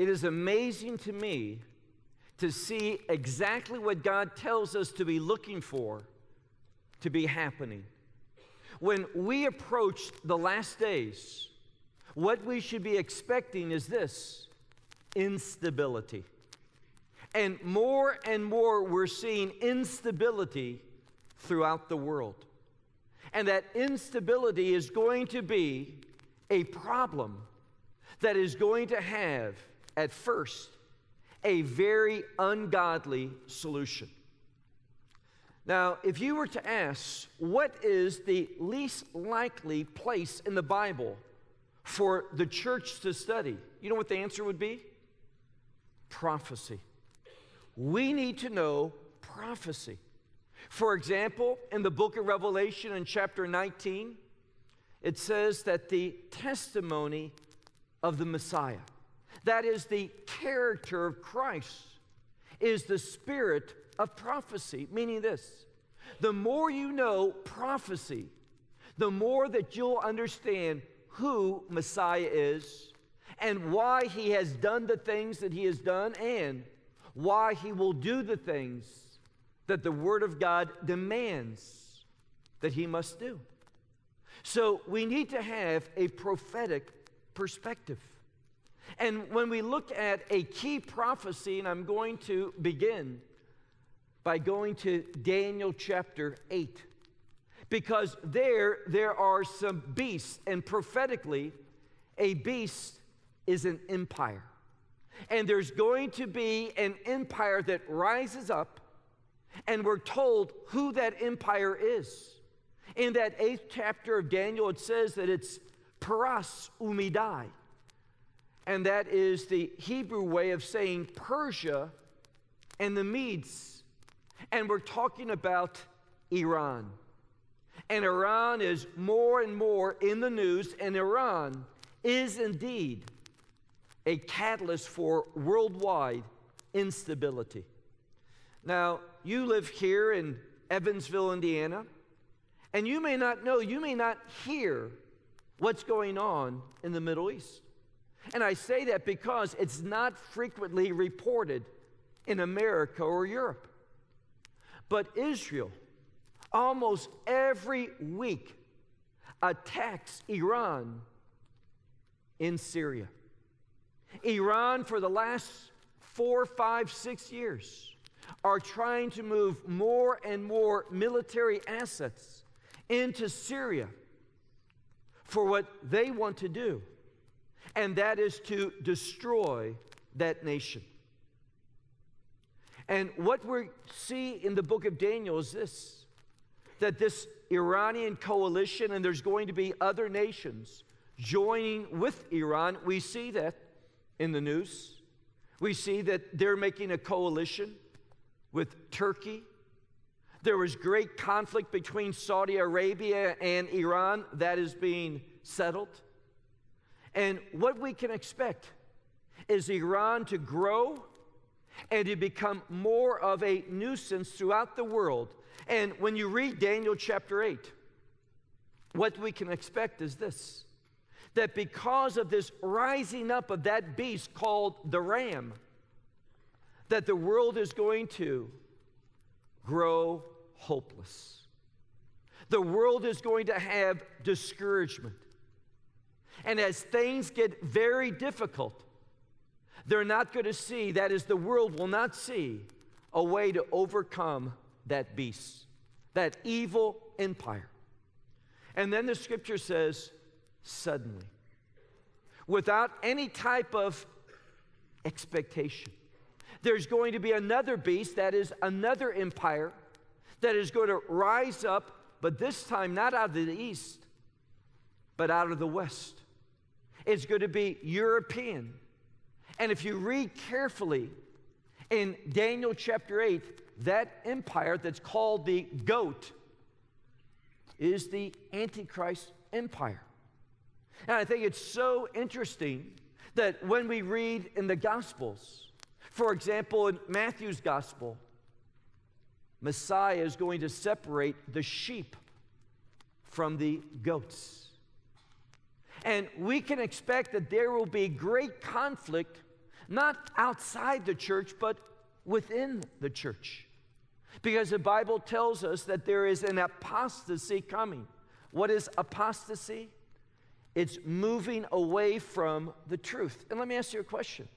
it is amazing to me to see exactly what God tells us to be looking for to be happening. When we approach the last days, what we should be expecting is this instability. And more and more, we're seeing instability throughout the world. And that instability is going to be a problem that is going to have, at first, a very ungodly solution. Now, if you were to ask, what is the least likely place in the Bible for the church to study? You know what the answer would be? Prophecy. We need to know prophecy. For example, in the book of Revelation in chapter 19, it says that the testimony of the Messiah, that is the character of Christ, is the spirit of prophecy, meaning this the more you know prophecy, the more that you'll understand who Messiah is and why he has done the things that he has done and why he will do the things that the Word of God demands that he must do. So we need to have a prophetic perspective. And when we look at a key prophecy, and I'm going to begin by going to Daniel chapter 8, because there there are some beasts, and prophetically, a beast is an empire. And there's going to be an empire that rises up, and we're told who that empire is. In that eighth chapter of Daniel, it says that it's Paras Umidai. And that is the Hebrew way of saying Persia and the Medes. And we're talking about Iran. And Iran is more and more in the news, and Iran is indeed a catalyst for worldwide instability. Now, you live here in Evansville, Indiana, and you may not know, you may not hear what's going on in the Middle East. And I say that because it's not frequently reported in America or Europe. But Israel, almost every week, attacks Iran in Syria. Iran, for the last four, five, six years, are trying to move more and more military assets into Syria for what they want to do, and that is to destroy that nation. And what we see in the book of Daniel is this that this Iranian coalition, and there's going to be other nations joining with Iran. We see that in the news. We see that they're making a coalition with Turkey. There was great conflict between Saudi Arabia and Iran that is being settled. And what we can expect is Iran to grow and to become more of a nuisance throughout the world. And when you read Daniel chapter 8, what we can expect is this that because of this rising up of that beast called the ram, that the world is going to grow hopeless. The world is going to have discouragement. And as things get very difficult, they're not going to see, that is, the world will not see a way to overcome that beast, that evil empire. And then the scripture says, suddenly, without any type of expectation. There's going to be another beast, that is another empire, that is going to rise up, but this time not out of the east, but out of the west. It's going to be European. And if you read carefully in Daniel chapter 8, that empire that's called the goat is the Antichrist empire. And I think it's so interesting that when we read in the Gospels, for example, in Matthew's Gospel, Messiah is going to separate the sheep from the goats. And we can expect that there will be great conflict, not outside the church, but within the church. Because the Bible tells us that there is an apostasy coming. What is apostasy? It's moving away from the truth. And let me ask you a question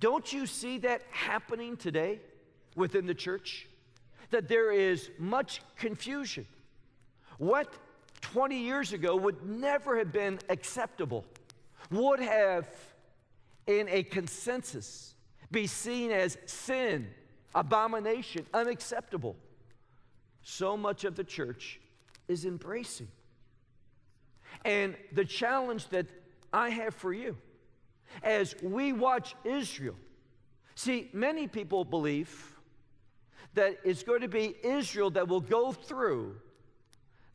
Don't you see that happening today within the church? That there is much confusion. What 20 years ago would never have been acceptable would have, in a consensus, be seen as sin, abomination, unacceptable. So much of the church is embracing. And the challenge that I have for you as we watch Israel, see, many people believe that it's going to be Israel that will go through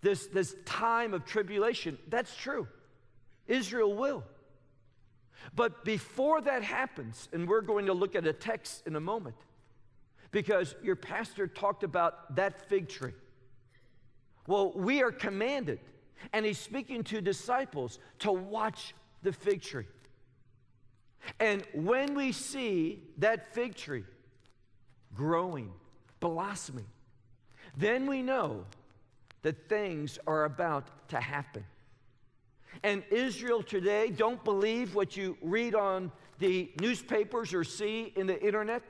this, this time of tribulation. That's true. Israel will. But before that happens, and we're going to look at a text in a moment, because your pastor talked about that fig tree. Well, we are commanded, and he's speaking to disciples to watch the fig tree. And when we see that fig tree growing, blossoming, then we know that things are about to happen. And Israel today don't believe what you read on the newspapers or see in the internet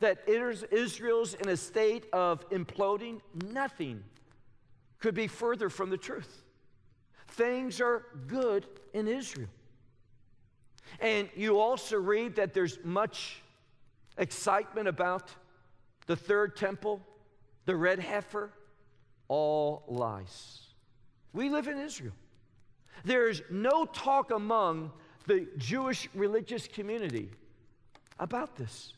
that Israel's in a state of imploding. Nothing could be further from the truth. Things are good in Israel. And you also read that there's much excitement about the third temple, the red heifer, all lies. We live in Israel. There's no talk among the Jewish religious community about this.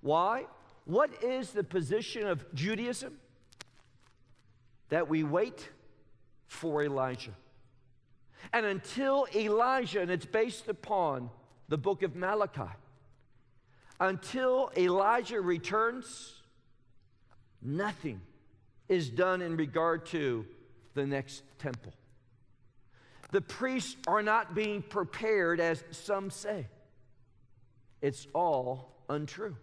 Why? What is the position of Judaism? That we wait for Elijah. And until Elijah, and it's based upon the book of Malachi, until Elijah returns, nothing is done in regard to the next temple. The priests are not being prepared as some say. It's all untrue.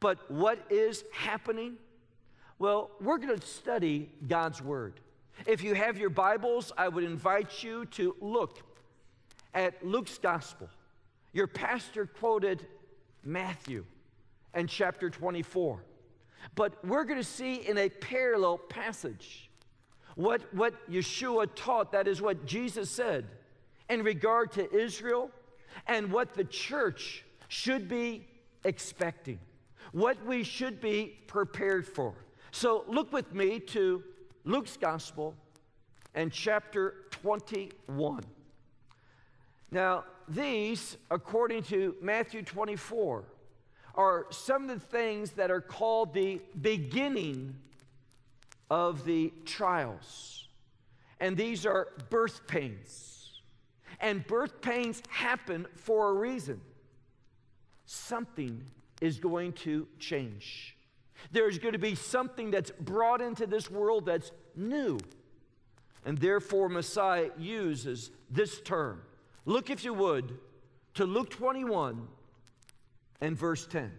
But what is happening? Well, we're going to study God's Word. If you have your Bibles, I would invite you to look at Luke's Gospel. Your pastor quoted Matthew and chapter 24. But we're going to see in a parallel passage what, what Yeshua taught, that is what Jesus said in regard to Israel and what the church should be expecting, what we should be prepared for. So look with me to Luke's Gospel and chapter 21. Now, these, according to Matthew 24, are some of the things that are called the beginning of the trials. And these are birth pains. And birth pains happen for a reason. Something is going to change. There's going to be something that's brought into this world that's new. And therefore, Messiah uses this term. Look, if you would, to Luke 21 and verse 10.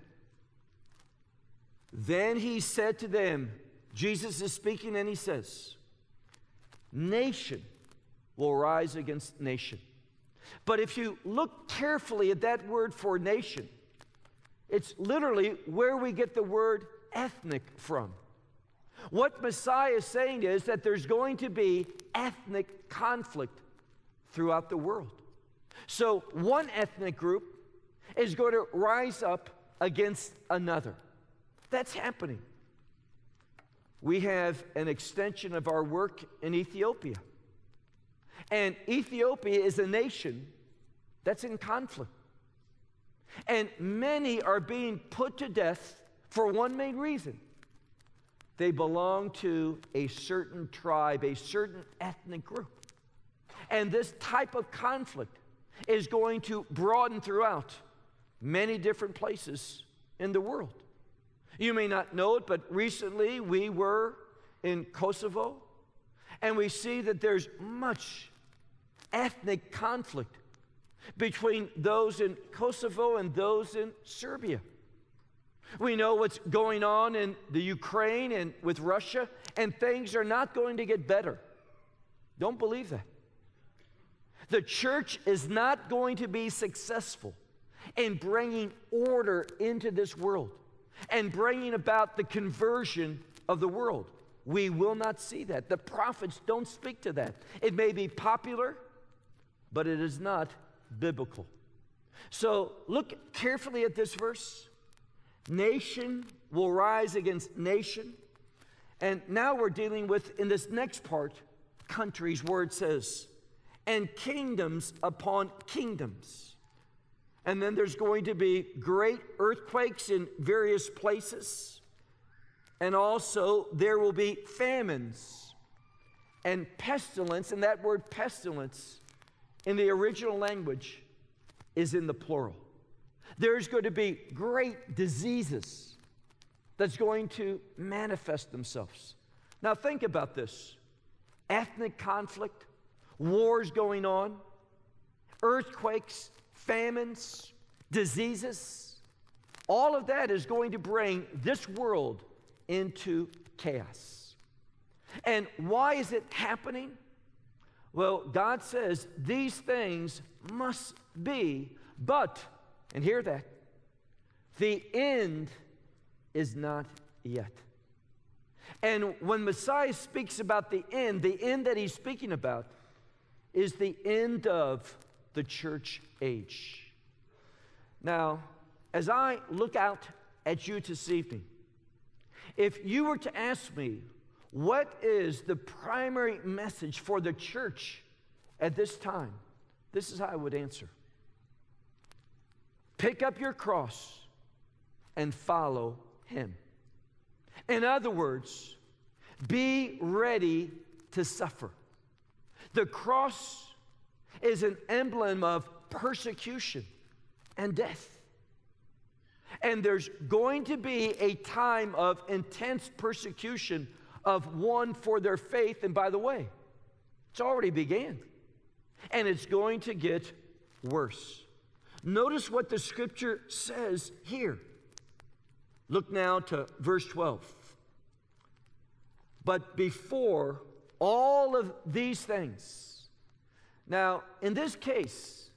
Then he said to them, Jesus is speaking and he says, Nation will rise against nation. But if you look carefully at that word for nation, it's literally where we get the word ethnic from. What Messiah is saying is that there's going to be ethnic conflict throughout the world. So, one ethnic group is going to rise up against another. That's happening. We have an extension of our work in Ethiopia. And Ethiopia is a nation that's in conflict. And many are being put to death for one main reason they belong to a certain tribe, a certain ethnic group. And this type of conflict is going to broaden throughout many different places in the world. You may not know it, but recently we were in Kosovo, and we see that there's much ethnic conflict between those in Kosovo and those in Serbia. We know what's going on in the Ukraine and with Russia, and things are not going to get better. Don't believe that. The church is not going to be successful in bringing order into this world and bringing about the conversion of the world. We will not see that. The prophets don't speak to that. It may be popular, but it is not biblical. So look carefully at this verse. Nation will rise against nation. And now we're dealing with, in this next part, countries where it says, and kingdoms upon kingdoms. And then there's going to be great earthquakes in various places. And also, there will be famines and pestilence. And that word pestilence in the original language is in the plural. There's going to be great diseases that's going to manifest themselves. Now, think about this ethnic conflict, wars going on, earthquakes, famines, diseases. All of that is going to bring this world into chaos. And why is it happening? Well, God says these things must be, but, and hear that, the end is not yet. And when Messiah speaks about the end, the end that he's speaking about is the end of the church age. Now, as I look out at you this evening, if you were to ask me, what is the primary message for the church at this time? This is how I would answer Pick up your cross and follow him. In other words, be ready to suffer. The cross is an emblem of persecution and death. And there's going to be a time of intense persecution of one for their faith. And by the way, it's already began. And it's going to get worse. Notice what the scripture says here. Look now to verse 12. But before all of these things, now in this case,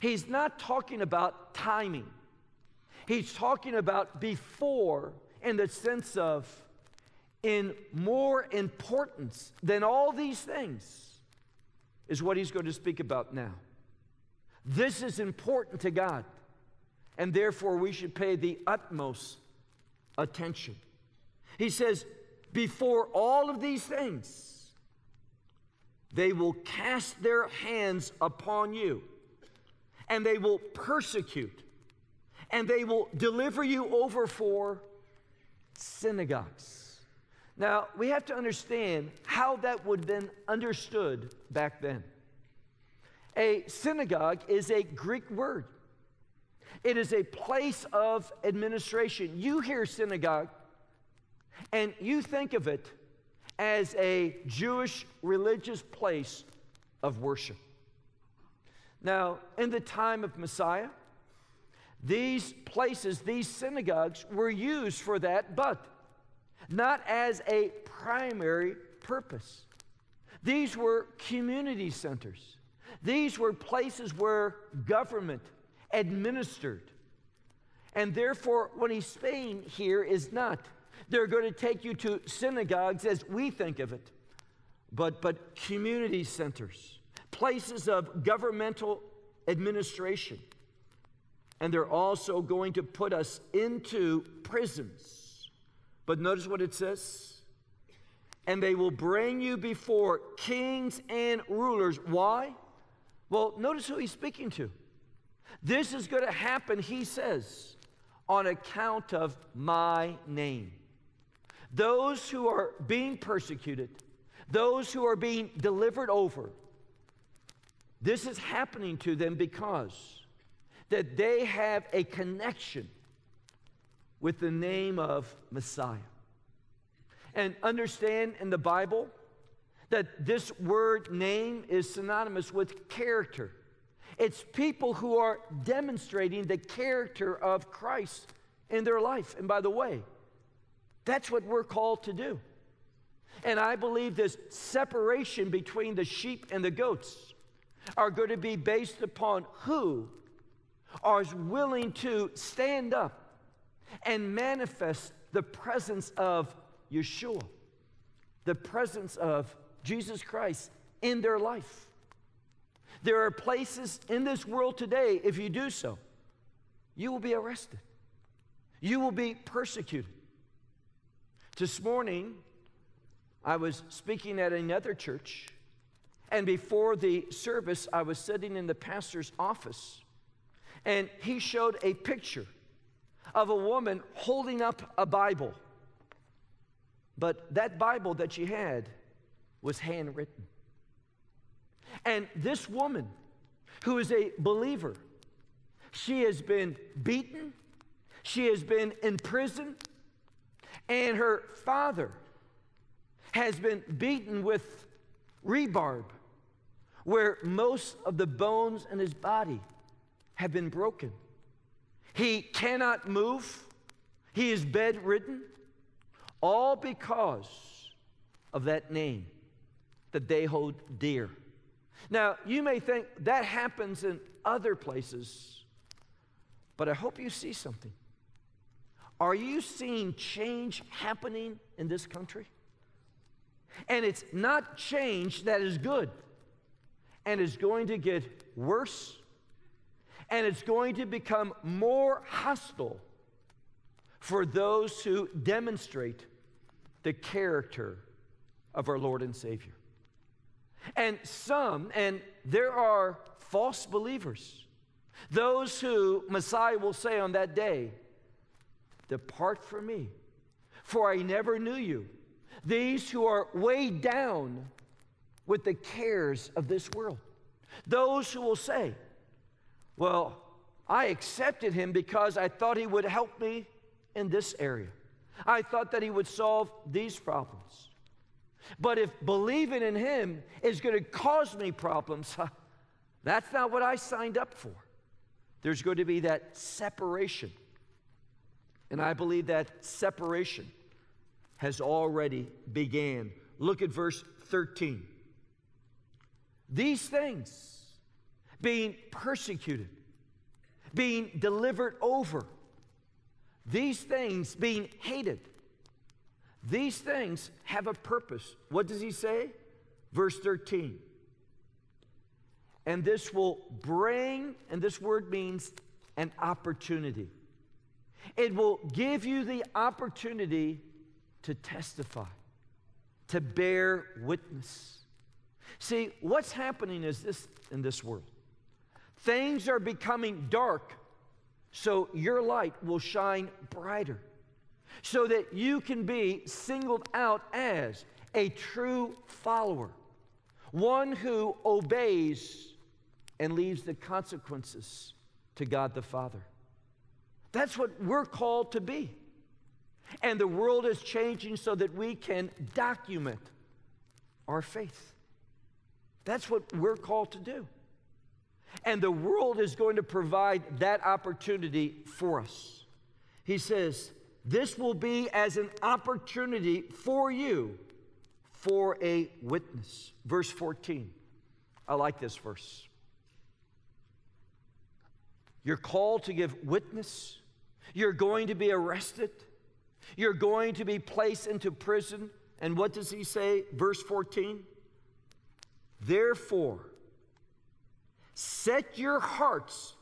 he's not talking about timing. He's talking about before in the sense of in more importance than all these things is what he's going to speak about now. This is important to God, and therefore we should pay the utmost attention. He says, Before all of these things, they will cast their hands upon you, and they will persecute, and they will deliver you over for synagogues now, we have to understand how that would have been understood back then. A synagogue is a Greek word, it is a place of administration. You hear synagogue, and you think of it as a Jewish religious place of worship. Now, in the time of Messiah, these places, these synagogues, were used for that, but not as a primary purpose. These were community centers, these were places where government administered. And therefore, what he's saying here is not they're going to take you to synagogues as we think of it, but, but community centers, places of governmental administration. And they're also going to put us into prisons but notice what it says. And they will bring you before kings and rulers. Why? Well, notice who he's speaking to. This is going to happen, he says, on account of my name. Those who are being persecuted, those who are being delivered over, this is happening to them because that they have a connection with the name of Messiah. And understand in the Bible that this word name is synonymous with character. It's people who are demonstrating the character of Christ in their life. And by the way, that's what we're called to do. And I believe this separation between the sheep and the goats are going to be based upon who are willing to stand up and manifest the presence of Yeshua, the presence of Jesus Christ in their life. There are places in this world today, if you do so, you will be arrested, you will be persecuted. This morning, I was speaking at another church, and before the service, I was sitting in the pastor's office, and he showed a picture of a woman holding up a Bible. But that Bible that she had was handwritten. And this woman, who is a believer, she has been beaten, she has been in prison, and her father has been beaten with rebar, where most of the bones in his body have been broken. He cannot move, he is bedridden, all because of that name that they hold dear. Now, you may think that happens in other places, but I hope you see something. Are you seeing change happening in this country? And it's not change that is good, and it's going to get worse, and it's going to become more hostile for those who demonstrate the character of our Lord and Savior. And some, and there are false believers, those who Messiah will say on that day, Depart from me, for I never knew you. These who are weighed down with the cares of this world. Those who will say, Well, I accepted him because I thought he would help me in this area. I thought that he would solve these problems. But if believing in him is going to cause me problems, that's not what I signed up for. There's going to be that separation. And I believe that separation has already began. Look at verse 13. These things, being persecuted, being delivered over, these things being hated, these things have a purpose. What does he say? Verse 13. And this will bring, and this word means an opportunity. It will give you the opportunity to testify, to bear witness. See, what's happening is this in this world. Things are becoming dark, so your light will shine brighter so that you can be singled out as a true follower, one who obeys and leaves the consequences to God the Father. That's what we're called to be. And the world is changing so that we can document our faith. That's what we're called to do. And the world is going to provide that opportunity for us. He says, this will be as an opportunity for you for a witness. Verse 14. I like this verse. You're called to give witness. You're going to be arrested. You're going to be placed into prison. And what does he say? Verse 14. Therefore, set your hearts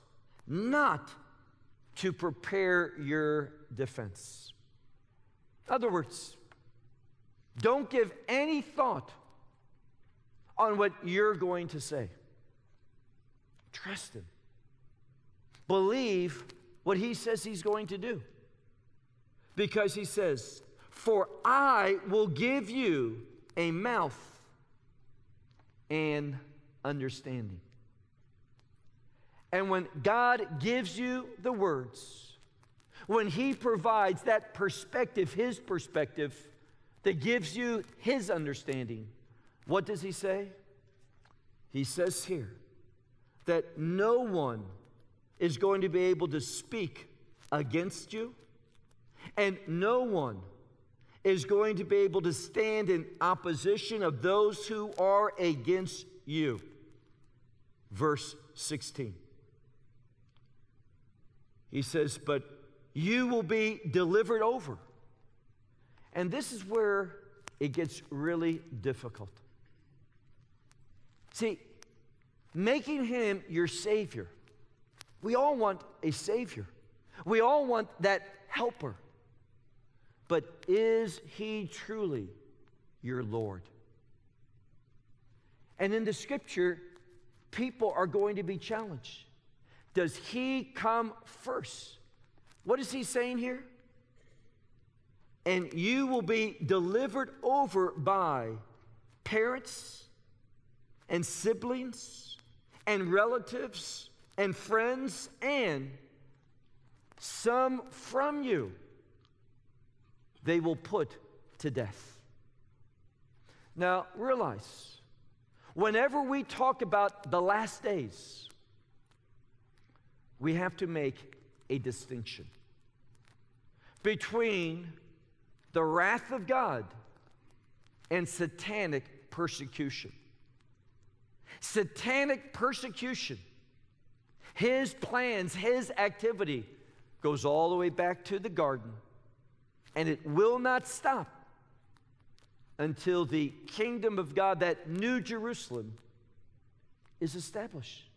not to prepare your defense. In other words, don't give any thought on what you're going to say. Trust Him. Believe what He says He's going to do. Because He says, For I will give you a mouth and understanding. And when God gives you the words, when He provides that perspective, His perspective, that gives you His understanding, what does He say? He says here, that no one is going to be able to speak against you, and no one is going to be able to stand in opposition of those who are against you. Verse 16. He says, But you will be delivered over. And this is where it gets really difficult. See, making him your Savior, we all want a Savior. We all want that helper. But is he truly your Lord? And in the scripture, people are going to be challenged. Does he come first? What is he saying here? And you will be delivered over by parents and siblings and relatives and friends and some from you they will put to death. Now, realize, whenever we talk about the last days, we have to make a distinction between the wrath of God and satanic persecution. Satanic persecution, his plans, his activity goes all the way back to the garden and it will not stop until the kingdom of God, that new Jerusalem, is established.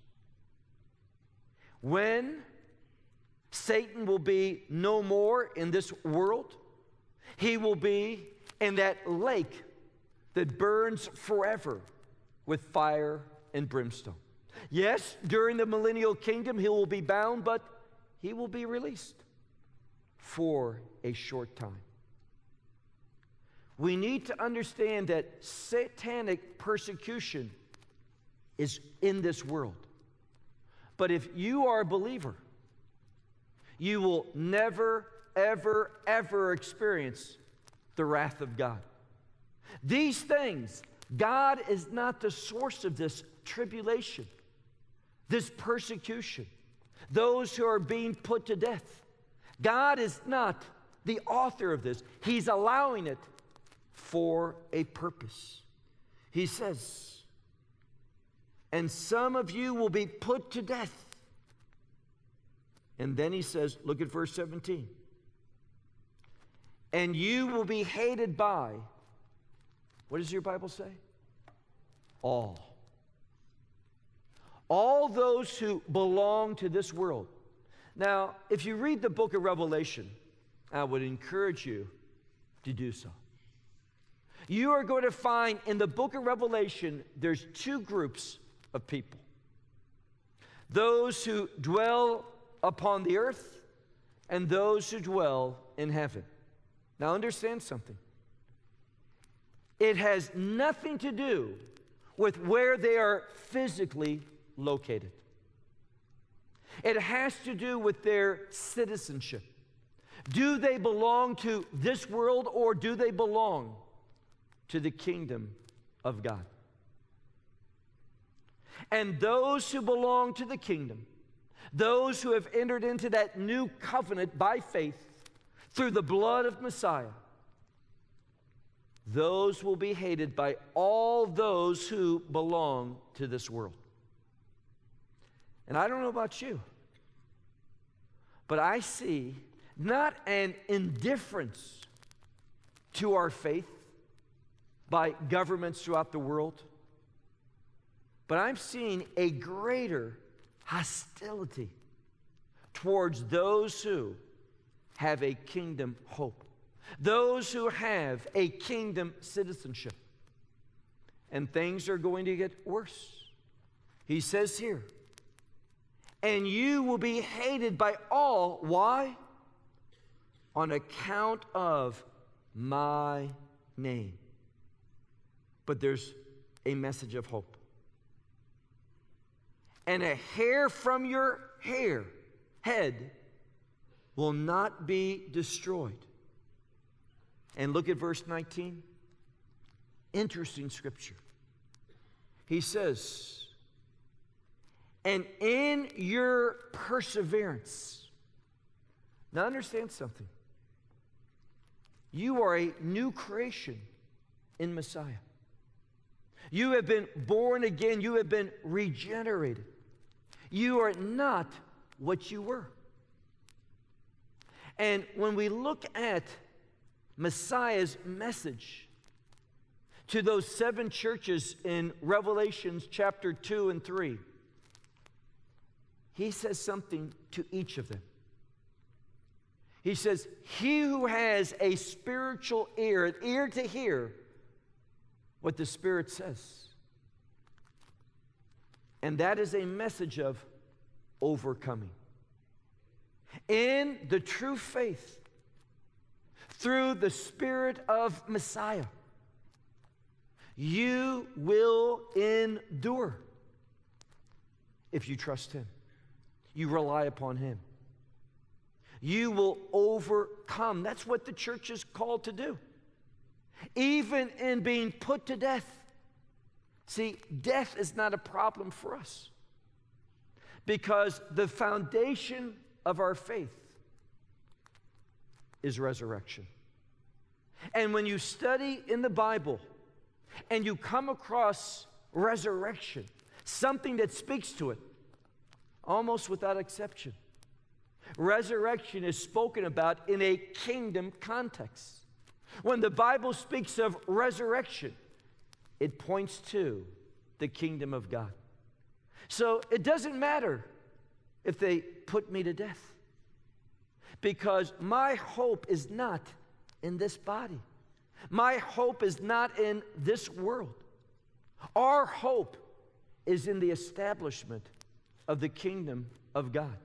When Satan will be no more in this world, he will be in that lake that burns forever with fire and brimstone. Yes, during the millennial kingdom, he will be bound, but he will be released for a short time. We need to understand that satanic persecution is in this world. But if you are a believer, you will never, ever, ever experience the wrath of God. These things, God is not the source of this tribulation, this persecution, those who are being put to death. God is not the author of this, He's allowing it for a purpose. He says, and some of you will be put to death. And then he says, look at verse 17. And you will be hated by, what does your Bible say? All. All those who belong to this world. Now, if you read the book of Revelation, I would encourage you to do so. You are going to find in the book of Revelation, there's two groups of people those who dwell upon the earth and those who dwell in heaven. Now, understand something. It has nothing to do with where they are physically located. It has to do with their citizenship. Do they belong to this world or do they belong to the kingdom of God? And those who belong to the kingdom, those who have entered into that new covenant by faith through the blood of Messiah, those will be hated by all those who belong to this world. And I don't know about you, but I see not an indifference to our faith by governments throughout the world, but I'm seeing a greater hostility towards those who have a kingdom hope, those who have a kingdom citizenship. And things are going to get worse. He says here, and you will be hated by all. Why? On account of my name. But there's a message of hope. And a hair from your hair, head, will not be destroyed. And look at verse 19. Interesting scripture. He says, And in your perseverance, now understand something. You are a new creation in Messiah. You have been born again, you have been regenerated. You are not what you were. And when we look at Messiah's message to those seven churches in Revelations chapter 2 and 3, he says something to each of them. He says, He who has a spiritual ear, an ear to hear what the Spirit says. And that is a message of overcoming. In the true faith, through the Spirit of Messiah, you will endure if you trust Him. You rely upon Him. You will overcome. That's what the church is called to do. Even in being put to death. See, death is not a problem for us because the foundation of our faith is resurrection. And when you study in the Bible and you come across resurrection, something that speaks to it, almost without exception, resurrection is spoken about in a kingdom context. When the Bible speaks of resurrection, it points to the kingdom of God. So it doesn't matter if they put me to death because my hope is not in this body. My hope is not in this world. Our hope is in the establishment of the kingdom of God.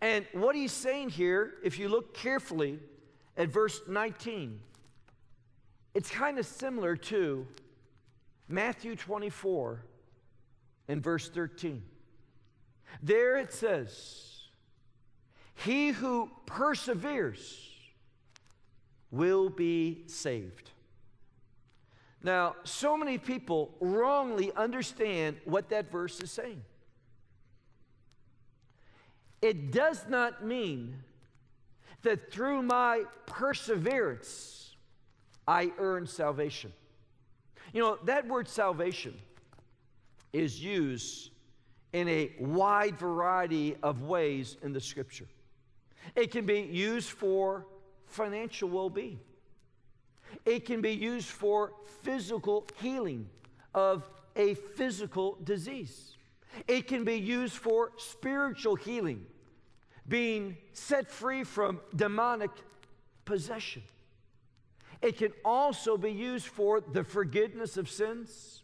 And what he's saying here, if you look carefully at verse 19, it's kind of similar to Matthew 24 and verse 13. There it says, He who perseveres will be saved. Now, so many people wrongly understand what that verse is saying. It does not mean that through my perseverance, I earn salvation. You know, that word salvation is used in a wide variety of ways in the scripture. It can be used for financial well being, it can be used for physical healing of a physical disease, it can be used for spiritual healing, being set free from demonic possession. It can also be used for the forgiveness of sins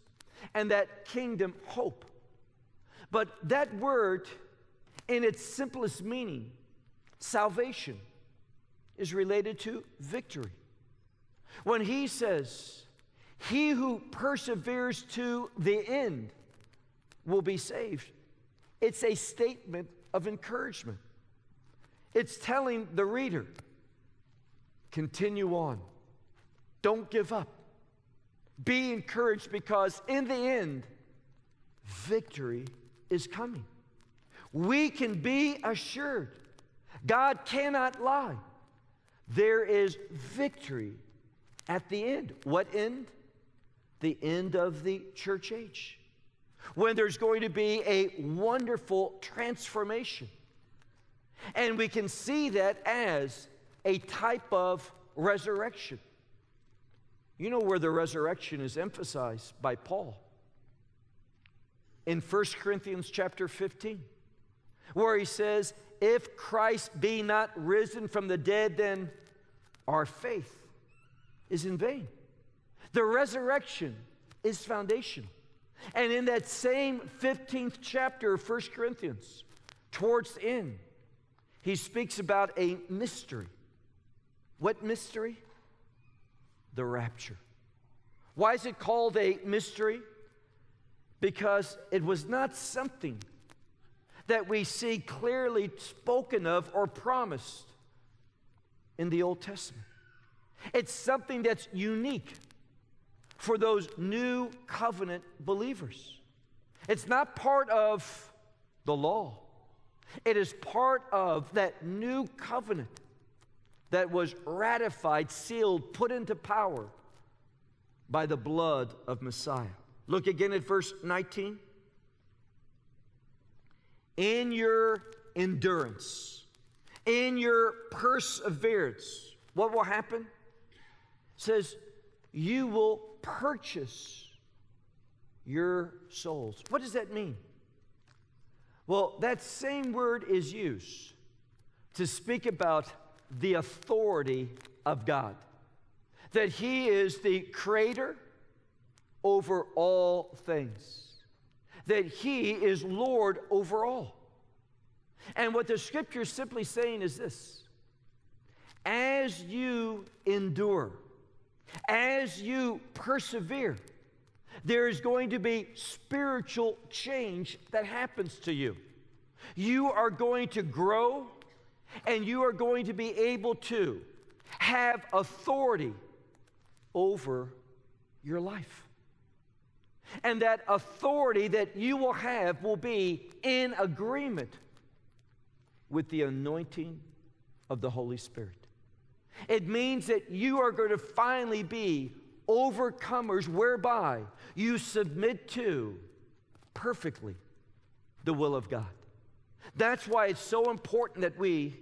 and that kingdom hope. But that word, in its simplest meaning, salvation, is related to victory. When he says, He who perseveres to the end will be saved, it's a statement of encouragement. It's telling the reader, continue on. Don't give up. Be encouraged because in the end, victory is coming. We can be assured. God cannot lie. There is victory at the end. What end? The end of the church age. When there's going to be a wonderful transformation. And we can see that as a type of resurrection. You know where the resurrection is emphasized by Paul? In 1 Corinthians chapter 15, where he says, If Christ be not risen from the dead, then our faith is in vain. The resurrection is foundational. And in that same 15th chapter of 1 Corinthians, towards the end, he speaks about a mystery. What mystery? the rapture. Why is it called a mystery? Because it was not something that we see clearly spoken of or promised in the Old Testament. It's something that's unique for those new covenant believers. It's not part of the law. It is part of that new covenant that was ratified, sealed, put into power by the blood of Messiah. Look again at verse 19. In your endurance, in your perseverance, what will happen? It says, you will purchase your souls. What does that mean? Well, that same word is used to speak about the authority of God, that He is the creator over all things, that He is Lord over all. And what the scripture is simply saying is this as you endure, as you persevere, there is going to be spiritual change that happens to you. You are going to grow and you are going to be able to have authority over your life. And that authority that you will have will be in agreement with the anointing of the Holy Spirit. It means that you are going to finally be overcomers whereby you submit to perfectly the will of God. That's why it's so important that we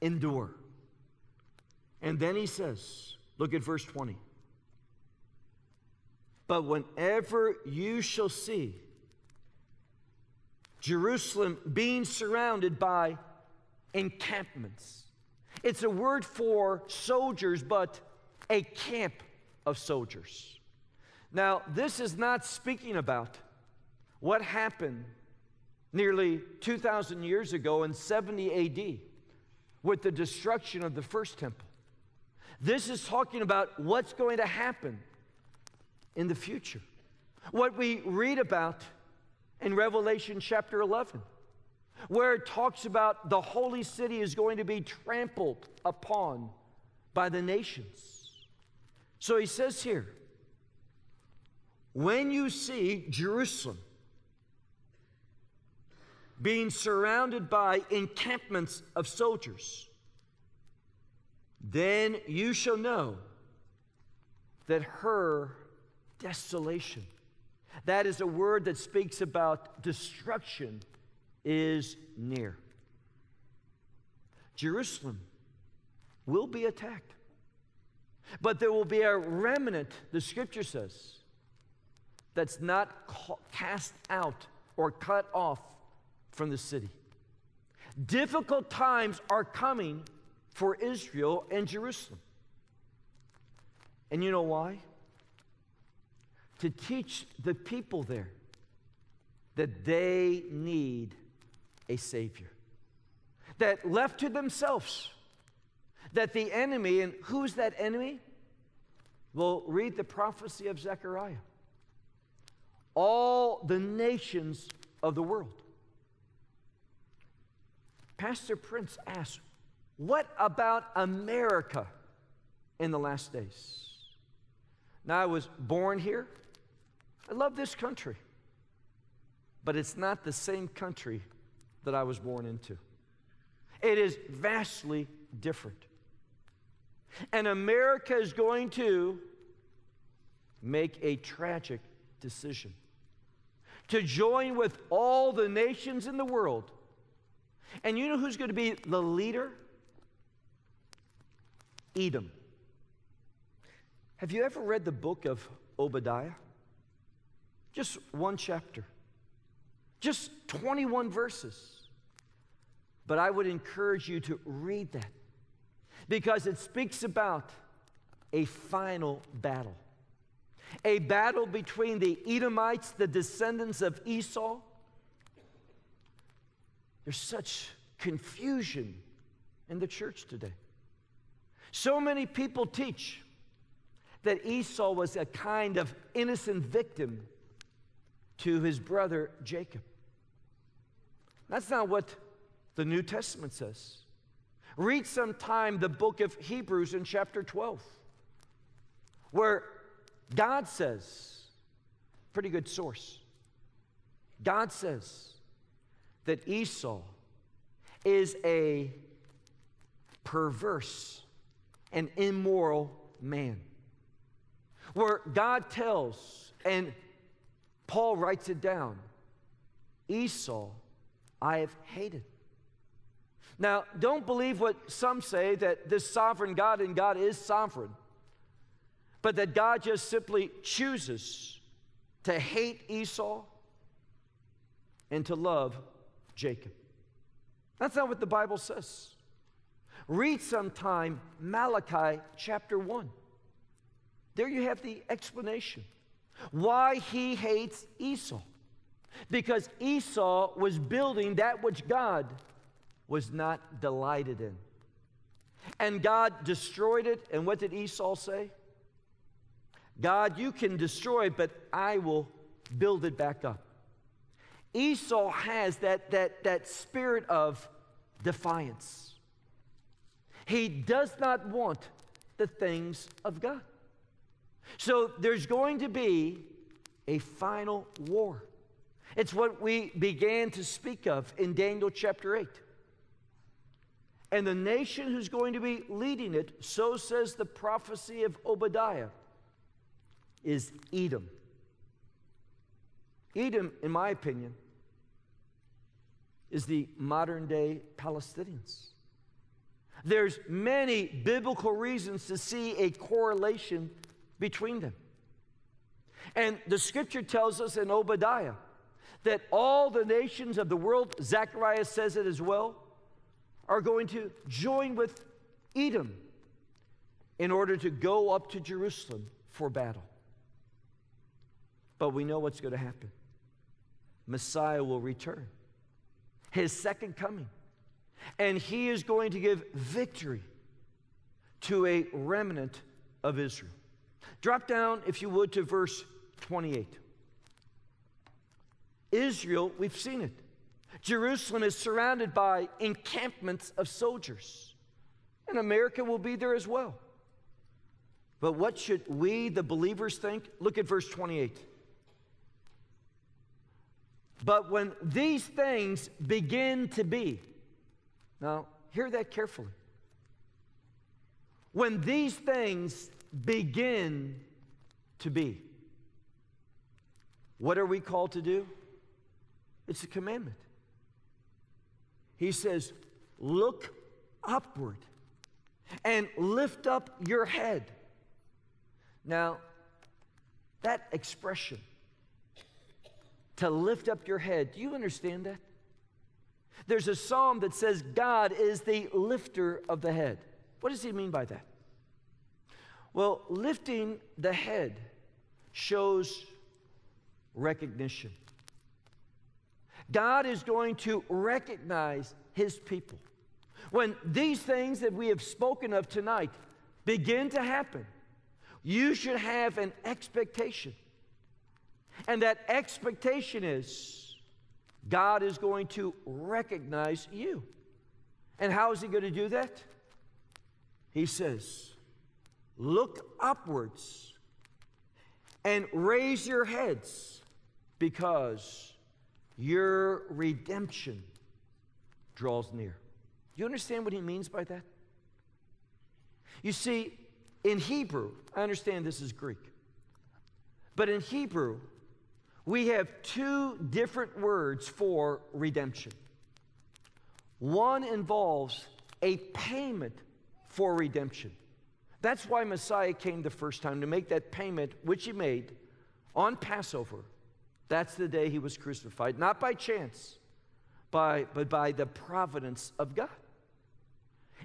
endure. And then he says, look at verse 20. But whenever you shall see Jerusalem being surrounded by encampments, it's a word for soldiers, but a camp of soldiers. Now, this is not speaking about what happened nearly 2,000 years ago in 70 AD with the destruction of the first temple. This is talking about what's going to happen in the future. What we read about in Revelation chapter 11, where it talks about the holy city is going to be trampled upon by the nations. So he says here, when you see Jerusalem being surrounded by encampments of soldiers, then you shall know that her desolation, that is a word that speaks about destruction, is near. Jerusalem will be attacked, but there will be a remnant, the scripture says, that's not cast out or cut off from the city. Difficult times are coming for Israel and Jerusalem. And you know why? To teach the people there that they need a Savior. That left to themselves, that the enemy, and who's that enemy? Well, read the prophecy of Zechariah. All the nations of the world. Pastor Prince asked, What about America in the last days? Now, I was born here. I love this country, but it's not the same country that I was born into. It is vastly different. And America is going to make a tragic decision to join with all the nations in the world and you know who's going to be the leader? Edom. Have you ever read the book of Obadiah? Just one chapter, just 21 verses. But I would encourage you to read that because it speaks about a final battle. A battle between the Edomites, the descendants of Esau, there's such confusion in the church today. So many people teach that Esau was a kind of innocent victim to his brother Jacob. That's not what the New Testament says. Read sometime the book of Hebrews in chapter 12, where God says, pretty good source, God says that Esau is a perverse and immoral man. Where God tells, and Paul writes it down Esau I have hated. Now, don't believe what some say that this sovereign God and God is sovereign, but that God just simply chooses to hate Esau and to love Jacob. That's not what the Bible says. Read sometime Malachi chapter 1. There you have the explanation why he hates Esau. Because Esau was building that which God was not delighted in. And God destroyed it. And what did Esau say? God, you can destroy but I will build it back up. Esau has that, that, that spirit of defiance. He does not want the things of God. So there's going to be a final war. It's what we began to speak of in Daniel chapter 8. And the nation who's going to be leading it, so says the prophecy of Obadiah, is Edom. Edom, in my opinion, is the modern day Palestinians. There's many biblical reasons to see a correlation between them. And the scripture tells us in Obadiah that all the nations of the world, Zechariah says it as well, are going to join with Edom in order to go up to Jerusalem for battle. But we know what's going to happen Messiah will return, his second coming, and he is going to give victory to a remnant of Israel. Drop down, if you would, to verse 28. Israel, we've seen it. Jerusalem is surrounded by encampments of soldiers, and America will be there as well. But what should we, the believers, think? Look at verse 28. But when these things begin to be, now hear that carefully. When these things begin to be. What are we called to do? It's a commandment. He says, Look upward and lift up your head. Now, that expression, to lift up your head, do you understand that? There's a psalm that says, God is the lifter of the head. What does he mean by that? Well, lifting the head shows recognition. God is going to recognize his people. When these things that we have spoken of tonight begin to happen, you should have an expectation. And that expectation is God is going to recognize you. And how is he going to do that? He says, Look upwards and raise your heads because your redemption draws near. Do you understand what he means by that? You see, in Hebrew, I understand this is Greek, but in Hebrew, we have two different words for redemption. One involves a payment for redemption. That's why Messiah came the first time to make that payment, which he made on Passover. That's the day he was crucified, not by chance, by, but by the providence of God.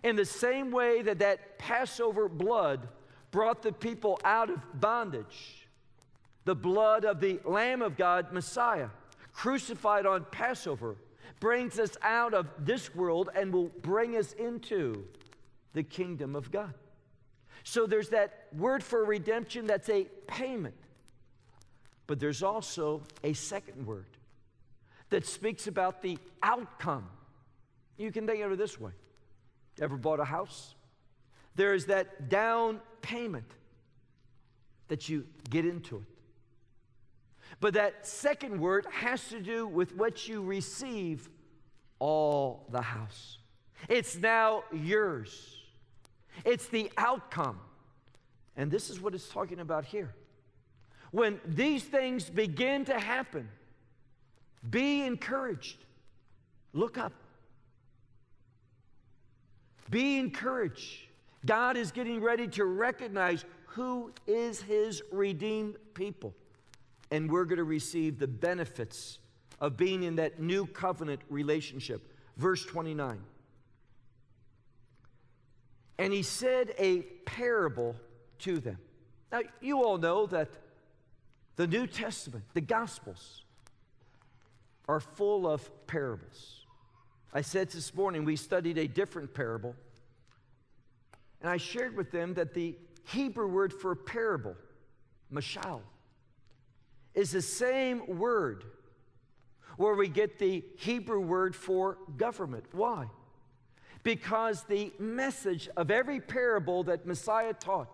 In the same way that that Passover blood brought the people out of bondage, the blood of the Lamb of God, Messiah, crucified on Passover, brings us out of this world and will bring us into the kingdom of God. So there's that word for redemption that's a payment. But there's also a second word that speaks about the outcome. You can think of it this way Ever bought a house? There is that down payment that you get into it. But that second word has to do with what you receive all the house. It's now yours. It's the outcome. And this is what it's talking about here. When these things begin to happen, be encouraged. Look up. Be encouraged. God is getting ready to recognize who is his redeemed people. And we're going to receive the benefits of being in that new covenant relationship. Verse 29. And he said a parable to them. Now, you all know that the New Testament, the Gospels, are full of parables. I said this morning we studied a different parable, and I shared with them that the Hebrew word for parable, mashal, is the same word where we get the Hebrew word for government. Why? Because the message of every parable that Messiah taught,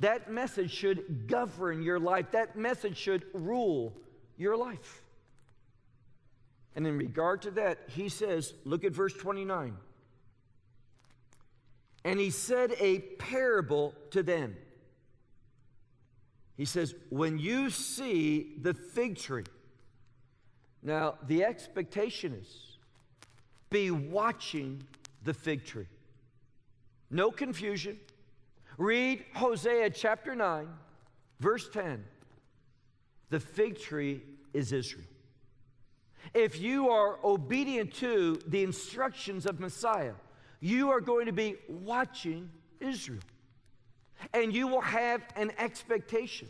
that message should govern your life. That message should rule your life. And in regard to that, he says, look at verse 29. And he said a parable to them. He says, When you see the fig tree, now the expectation is be watching the fig tree. No confusion. Read Hosea chapter 9, verse 10. The fig tree is Israel. If you are obedient to the instructions of Messiah, you are going to be watching Israel. And you will have an expectation.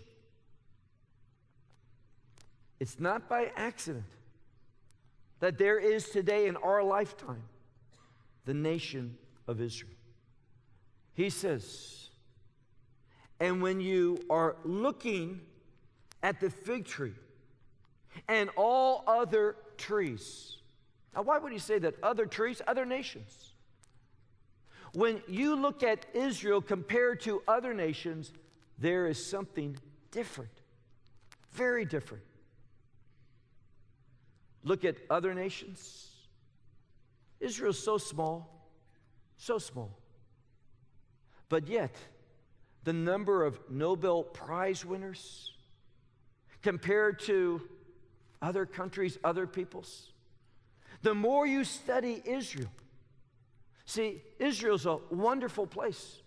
It's not by accident that there is today in our lifetime the nation of Israel. He says, and when you are looking at the fig tree and all other trees, now why would he say that? Other trees, other nations. When you look at Israel compared to other nations, there is something different, very different. Look at other nations. Israel's so small, so small. But yet, the number of Nobel Prize winners compared to other countries, other peoples, the more you study Israel, see, Israel's a wonderful place.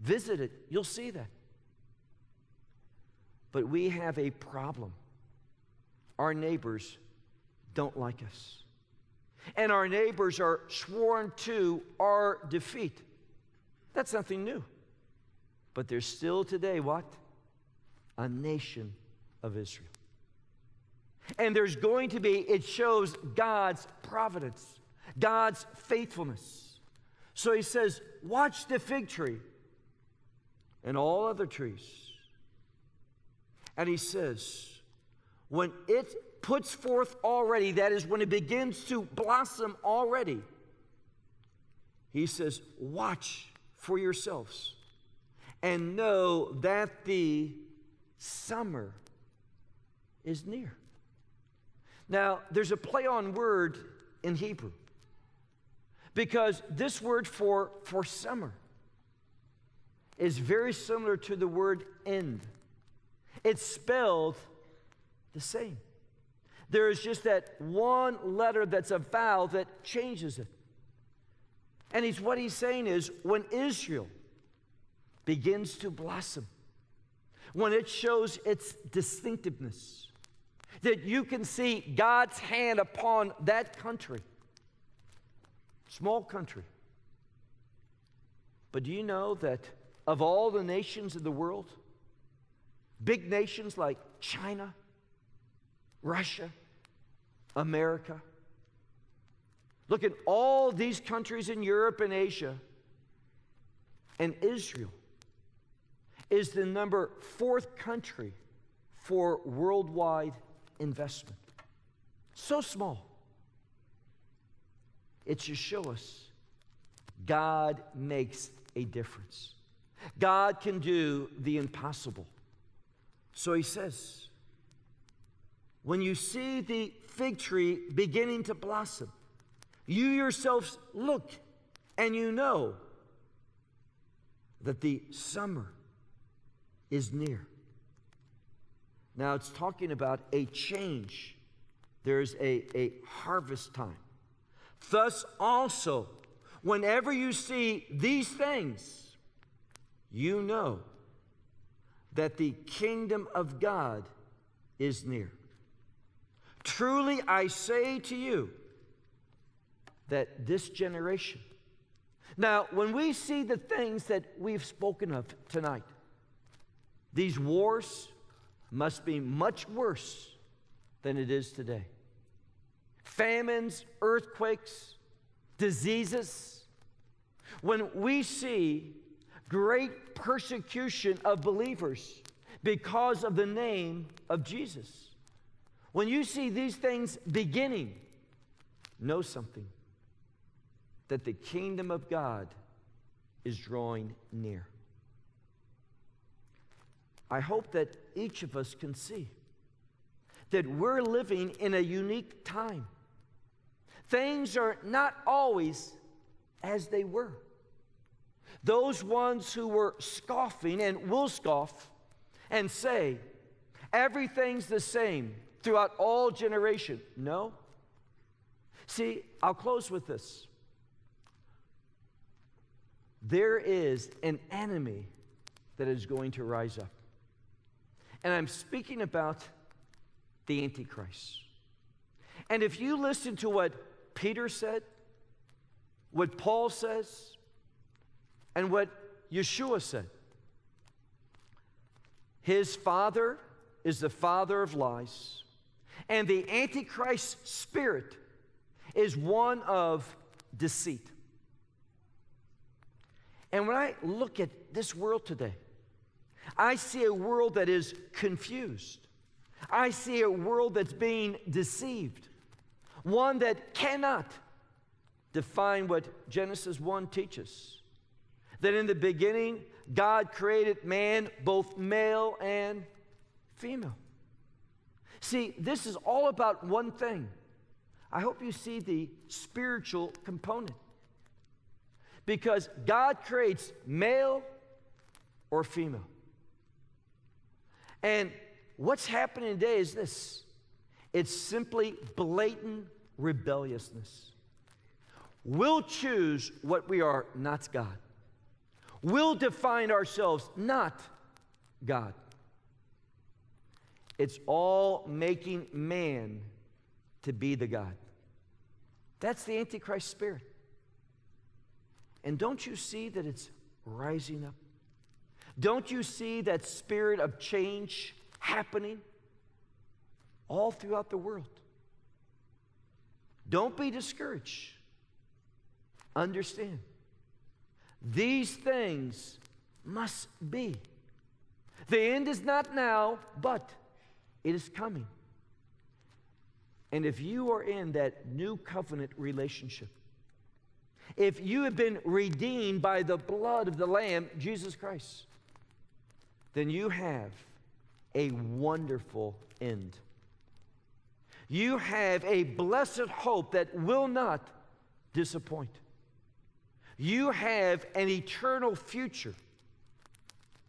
Visit it, you'll see that. But we have a problem. Our neighbors don't like us. And our neighbors are sworn to our defeat. That's nothing new. But there's still today what? A nation of Israel. And there's going to be, it shows God's providence, God's faithfulness. So he says, Watch the fig tree and all other trees. And he says, When it puts forth already, that is, when it begins to blossom already, he says, Watch for yourselves and know that the summer is near. Now, there's a play on word in Hebrew because this word for, for summer is very similar to the word end. It's spelled the same. There is just that one letter that's a vowel that changes it. And he's, what he's saying is when Israel begins to blossom, when it shows its distinctiveness, that you can see God's hand upon that country, small country. But do you know that of all the nations in the world, big nations like China, Russia, America. Look at all these countries in Europe and Asia. And Israel is the number fourth country for worldwide investment. So small. It should show us God makes a difference. God can do the impossible. So he says, when you see the fig tree beginning to blossom, you yourselves look and you know that the summer is near. Now it's talking about a change. There's a, a harvest time. Thus, also, whenever you see these things, you know that the kingdom of God is near. Truly, I say to you that this generation, now, when we see the things that we've spoken of tonight, these wars must be much worse than it is today. Famines, earthquakes, diseases. When we see great persecution of believers because of the name of Jesus, when you see these things beginning, know something that the kingdom of God is drawing near. I hope that each of us can see that we're living in a unique time. Things are not always as they were. Those ones who were scoffing and will scoff and say, everything's the same throughout all generation. No. See, I'll close with this there is an enemy that is going to rise up. And I'm speaking about the Antichrist. And if you listen to what Peter said, what Paul says, and what Yeshua said, his father is the father of lies, and the Antichrist spirit is one of deceit. And when I look at this world today, I see a world that is confused. I see a world that's being deceived, one that cannot define what Genesis 1 teaches. That in the beginning, God created man, both male and female. See, this is all about one thing. I hope you see the spiritual component because God creates male or female. And what's happening today is this it's simply blatant rebelliousness. We'll choose what we are, not God. We'll define ourselves, not God. It's all making man to be the God. That's the Antichrist spirit. And don't you see that it's rising up? Don't you see that spirit of change happening all throughout the world? Don't be discouraged. Understand. These things must be. The end is not now, but it is coming. And if you are in that new covenant relationship, if you have been redeemed by the blood of the Lamb, Jesus Christ, then you have a wonderful end. You have a blessed hope that will not disappoint. You have an eternal future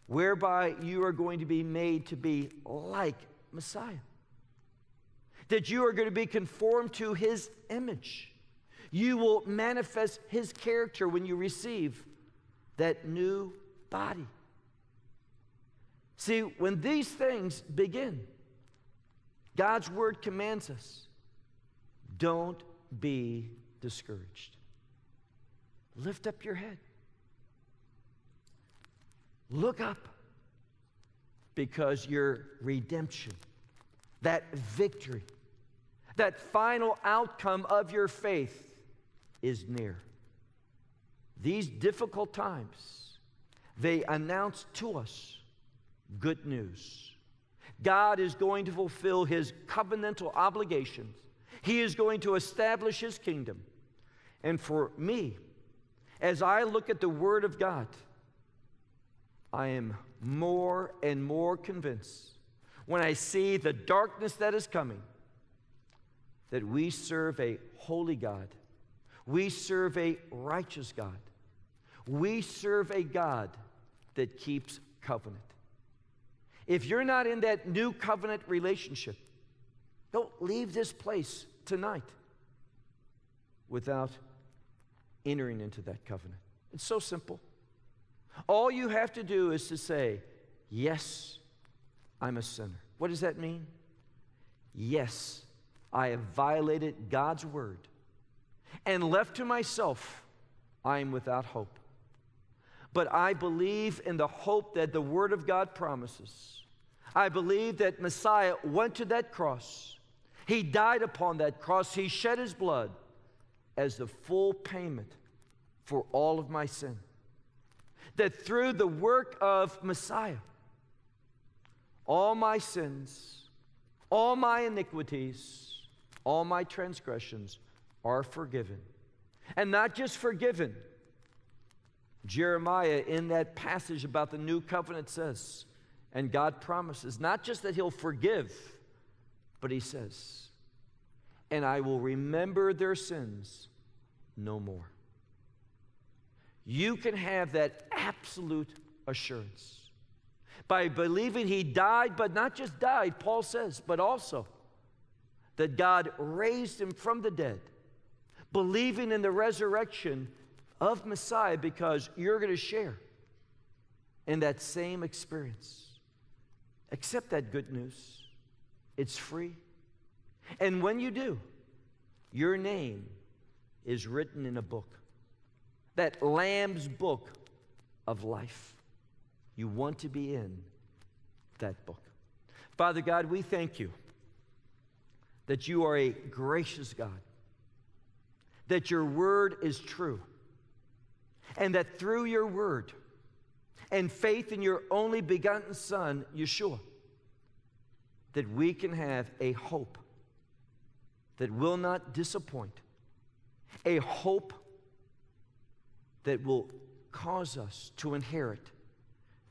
whereby you are going to be made to be like Messiah. That you are going to be conformed to his image. You will manifest His character when you receive that new body. See, when these things begin, God's word commands us don't be discouraged. Lift up your head. Look up because your redemption, that victory, that final outcome of your faith is near. These difficult times, they announce to us good news. God is going to fulfill his covenantal obligations. He is going to establish his kingdom. And for me, as I look at the Word of God, I am more and more convinced when I see the darkness that is coming, that we serve a holy God. We serve a righteous God. We serve a God that keeps covenant. If you're not in that new covenant relationship, don't leave this place tonight without entering into that covenant. It's so simple. All you have to do is to say, Yes, I'm a sinner. What does that mean? Yes, I have violated God's word. And left to myself, I am without hope. But I believe in the hope that the word of God promises. I believe that Messiah went to that cross. He died upon that cross. He shed his blood as the full payment for all of my sin. That through the work of Messiah, all my sins, all my iniquities, all my transgressions are forgiven. And not just forgiven. Jeremiah, in that passage about the new covenant, says, and God promises not just that He'll forgive, but He says, and I will remember their sins no more. You can have that absolute assurance by believing he died, but not just died, Paul says, but also that God raised him from the dead, believing in the resurrection of Messiah because you're going to share in that same experience. Accept that good news. It's free. And when you do, your name is written in a book, that Lamb's book of life. You want to be in that book. Father God, we thank you that you are a gracious God, that your word is true, and that through your word and faith in your only begotten Son, Yeshua, that we can have a hope that will not disappoint, a hope that will cause us to inherit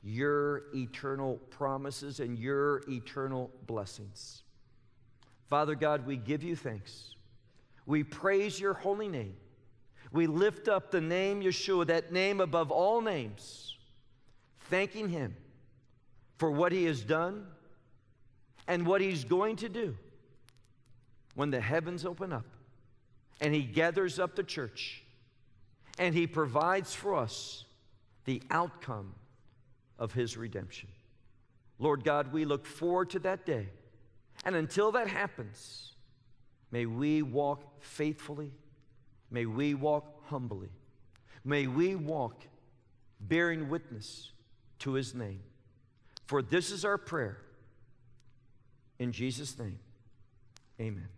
your eternal promises and your eternal blessings. Father God, we give you thanks. We praise your holy name. We lift up the name Yeshua, that name above all names, thanking him for what he has done and what he's going to do when the heavens open up and he gathers up the church and he provides for us the outcome of his redemption. Lord God, we look forward to that day. And until that happens, may we walk faithfully, may we walk humbly, may we walk bearing witness to his name. For this is our prayer. In Jesus' name, amen.